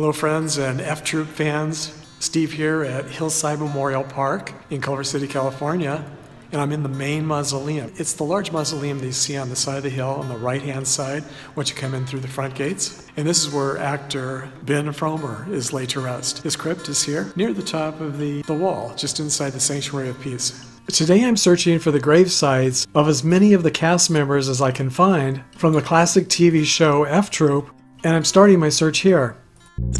Hello, friends and F Troop fans. Steve here at Hillside Memorial Park in Culver City, California, and I'm in the main mausoleum. It's the large mausoleum that you see on the side of the hill on the right hand side once you come in through the front gates. And this is where actor Ben Frommer is laid to rest. His crypt is here near the top of the, the wall, just inside the Sanctuary of Peace. Today I'm searching for the grave sites of as many of the cast members as I can find from the classic TV show F Troop, and I'm starting my search here.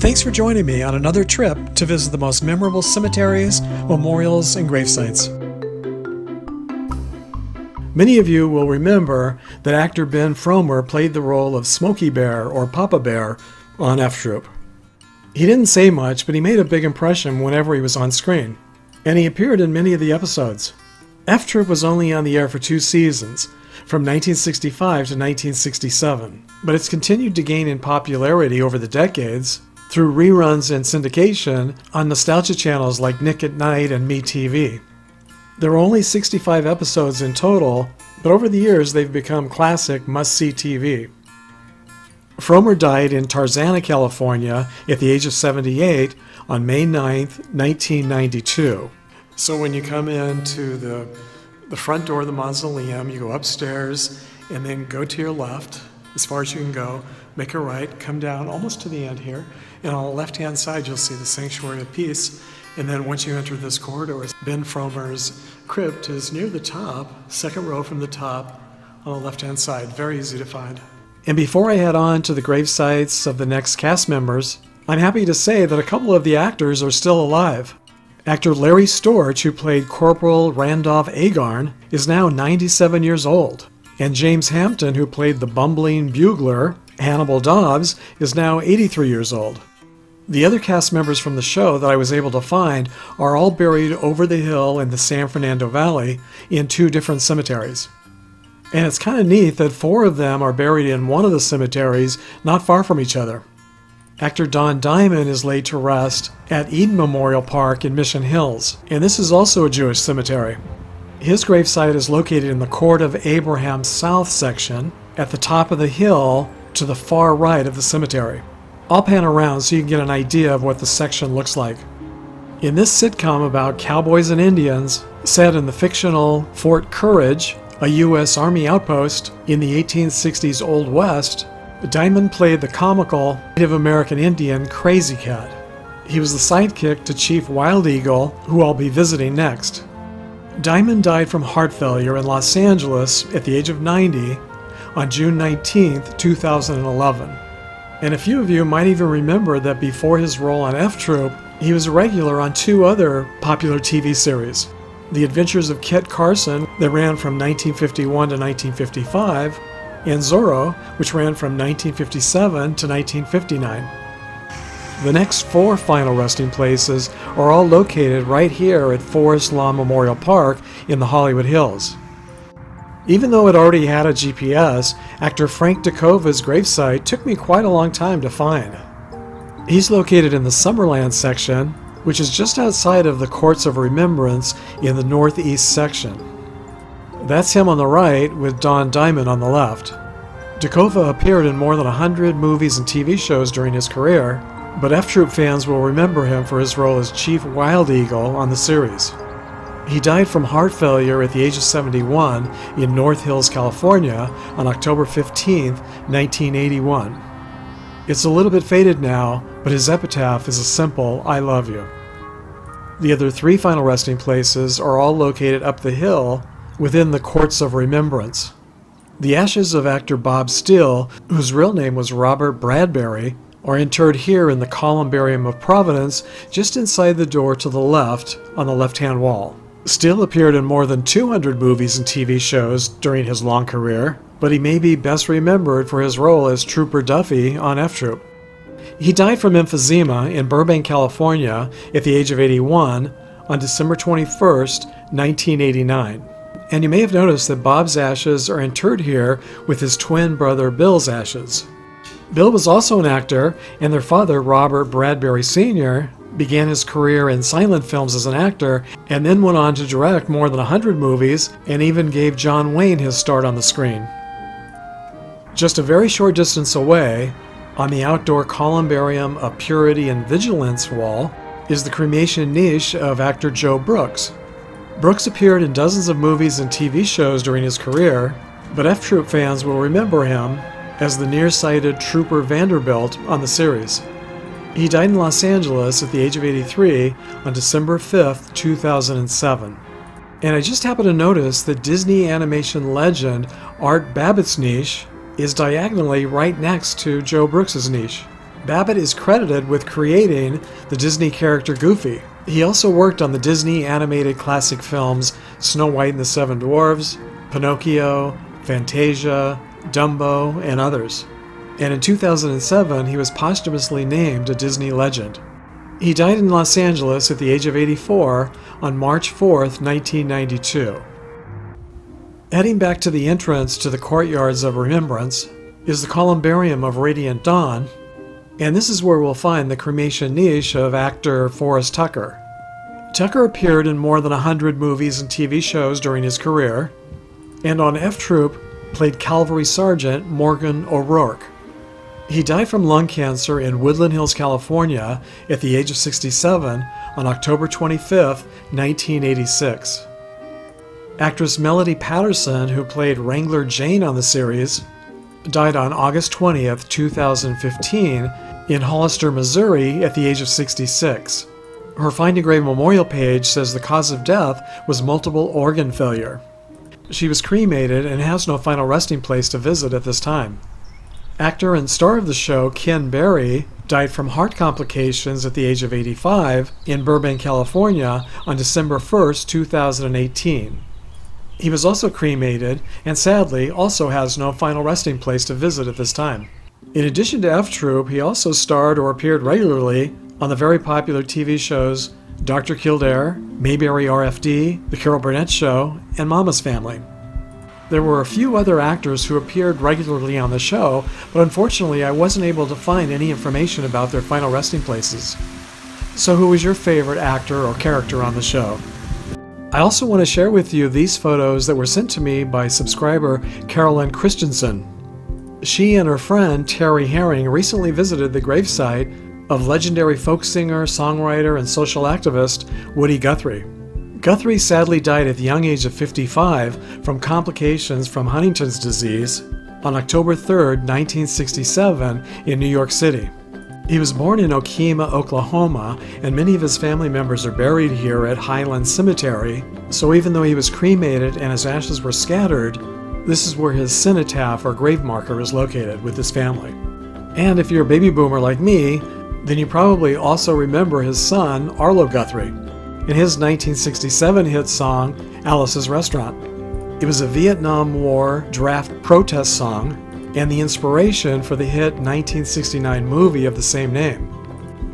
Thanks for joining me on another trip to visit the most memorable cemeteries, memorials, and gravesites. Many of you will remember that actor Ben Frommer played the role of Smokey Bear or Papa Bear on F Troop. He didn't say much, but he made a big impression whenever he was on screen, and he appeared in many of the episodes. F Troop was only on the air for two seasons, from 1965 to 1967, but it's continued to gain in popularity over the decades through reruns and syndication on nostalgia channels like Nick at Nite and MeTV. There are only 65 episodes in total, but over the years they've become classic must see TV. Frommer died in Tarzana, California at the age of 78 on May 9, 1992. So when you come into the, the front door of the mausoleum, you go upstairs and then go to your left as far as you can go, make a right, come down almost to the end here, and on the left hand side you'll see the Sanctuary of Peace. And then once you enter this corridor, Ben Frommer's crypt is near the top, second row from the top, on the left hand side. Very easy to find. And before I head on to the grave sites of the next cast members, I'm happy to say that a couple of the actors are still alive. Actor Larry Storch, who played Corporal Randolph Agarn, is now 97 years old. And James Hampton, who played the bumbling bugler, Hannibal Dobbs, is now 83 years old. The other cast members from the show that I was able to find are all buried over the hill in the San Fernando Valley in two different cemeteries. And it's kind of neat that four of them are buried in one of the cemeteries not far from each other. Actor Don Diamond is laid to rest at Eden Memorial Park in Mission Hills, and this is also a Jewish cemetery. His gravesite is located in the Court of Abraham South section at the top of the hill to the far right of the cemetery. I'll pan around so you can get an idea of what the section looks like. In this sitcom about cowboys and Indians, set in the fictional Fort Courage, a U.S. Army outpost in the 1860s Old West, Diamond played the comical Native American Indian Crazy Cat. He was the sidekick to Chief Wild Eagle, who I'll be visiting next. Diamond died from heart failure in Los Angeles at the age of 90 on June 19, 2011. And a few of you might even remember that before his role on F Troop, he was a regular on two other popular TV series The Adventures of Kit Carson, that ran from 1951 to 1955, and Zorro, which ran from 1957 to 1959. The next four final resting places are all located right here at Forest Lawn Memorial Park in the Hollywood Hills. Even though it already had a GPS, actor Frank Dekova's gravesite took me quite a long time to find. He's located in the Summerland section, which is just outside of the Courts of Remembrance in the northeast section. That's him on the right, with Don Diamond on the left. Dekova appeared in more than 100 movies and TV shows during his career, but F Troop fans will remember him for his role as Chief Wild Eagle on the series. He died from heart failure at the age of 71 in North Hills, California on October 15, 1981. It's a little bit faded now, but his epitaph is a simple I love you. The other three final resting places are all located up the hill within the Courts of Remembrance. The ashes of actor Bob Steele, whose real name was Robert Bradbury, are interred here in the Columbarium of Providence, just inside the door to the left on the left hand wall. Steele appeared in more than 200 movies and TV shows during his long career, but he may be best remembered for his role as Trooper Duffy on F Troop. He died from emphysema in Burbank, California at the age of 81 on December 21, 1989. And you may have noticed that Bob's ashes are interred here with his twin brother Bill's ashes. Bill was also an actor, and their father, Robert Bradbury Sr., began his career in silent films as an actor and then went on to direct more than 100 movies and even gave John Wayne his start on the screen. Just a very short distance away, On the outdoor columbarium of purity and vigilance wall is the cremation niche of actor Joe Brooks. Brooks appeared in dozens of movies and TV shows during his career, but F Troop fans will remember him as the nearsighted Trooper Vanderbilt on the series. He died in Los Angeles at the age of 83 on December 5, 2007. And I just happened to notice that Disney animation legend Art Babbitt's niche is diagonally right next to Joe Brooks's niche. Babbitt is credited with creating the Disney character Goofy. He also worked on the Disney animated classic films Snow White and the Seven Dwarfs, Pinocchio, Fantasia, Dumbo, and others. And in 2007, he was posthumously named a Disney legend. He died in Los Angeles at the age of 84 on March 4, 1992. Heading back to the entrance to the courtyards of Remembrance is the columbarium of Radiant Dawn, and this is where we'll find the cremation niche of actor Forrest Tucker. Tucker appeared in more than 100 movies and TV shows during his career, and on F Troop played Cavalry Sergeant Morgan O'Rourke. He died from lung cancer in Woodland Hills, California at the age of 67 on October 25, 1986. Actress Melody Patterson, who played Wrangler Jane on the series, died on August 20, 2015, in Hollister, Missouri, at the age of 66. Her Find a Grave memorial page says the cause of death was multiple organ failure. She was cremated and has no final resting place to visit at this time. Actor and star of the show, Ken Berry, died from heart complications at the age of 85 in Burbank, California on December 1, 2018. He was also cremated and sadly also has no final resting place to visit at this time. In addition to F Troop, he also starred or appeared regularly on the very popular TV shows Dr. Kildare, Mayberry RFD, The Carol Burnett Show, and Mama's Family. There were a few other actors who appeared regularly on the show, but unfortunately I wasn't able to find any information about their final resting places. So, who was your favorite actor or character on the show? I also want to share with you these photos that were sent to me by subscriber Carolyn Christensen. She and her friend Terry Herring recently visited the gravesite of legendary folk singer, songwriter, and social activist Woody Guthrie. Guthrie sadly died at the young age of 55 from complications from Huntington's disease on October 3, 1967, in New York City. He was born in Okemah, Oklahoma, and many of his family members are buried here at Highland Cemetery. So even though he was cremated and his ashes were scattered, this is where his cenotaph or grave marker is located with his family. And if you're a baby boomer like me, then you probably also remember his son, Arlo Guthrie, in his 1967 hit song, Alice's Restaurant. It was a Vietnam War draft protest song and the inspiration for the hit 1969 movie of the same name.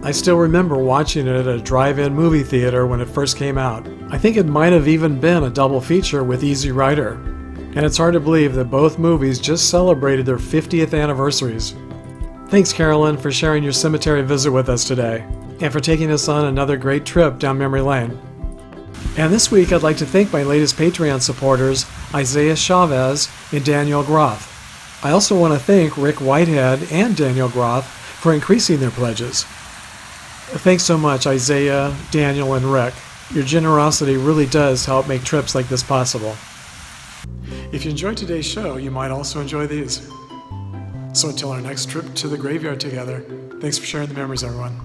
I still remember watching it at a drive in movie theater when it first came out. I think it might have even been a double feature with Easy Rider. And it's hard to believe that both movies just celebrated their 50th anniversaries. Thanks, Carolyn, for sharing your cemetery visit with us today, and for taking us on another great trip down memory lane. And this week, I'd like to thank my latest Patreon supporters, Isaiah Chavez and Daniel Groth. I also want to thank Rick Whitehead and Daniel Groth for increasing their pledges. Thanks so much, Isaiah, Daniel, and Rick. Your generosity really does help make trips like this possible. If you enjoyed today's show, you might also enjoy these. So until our next trip to the graveyard together, thanks for sharing the memories, everyone.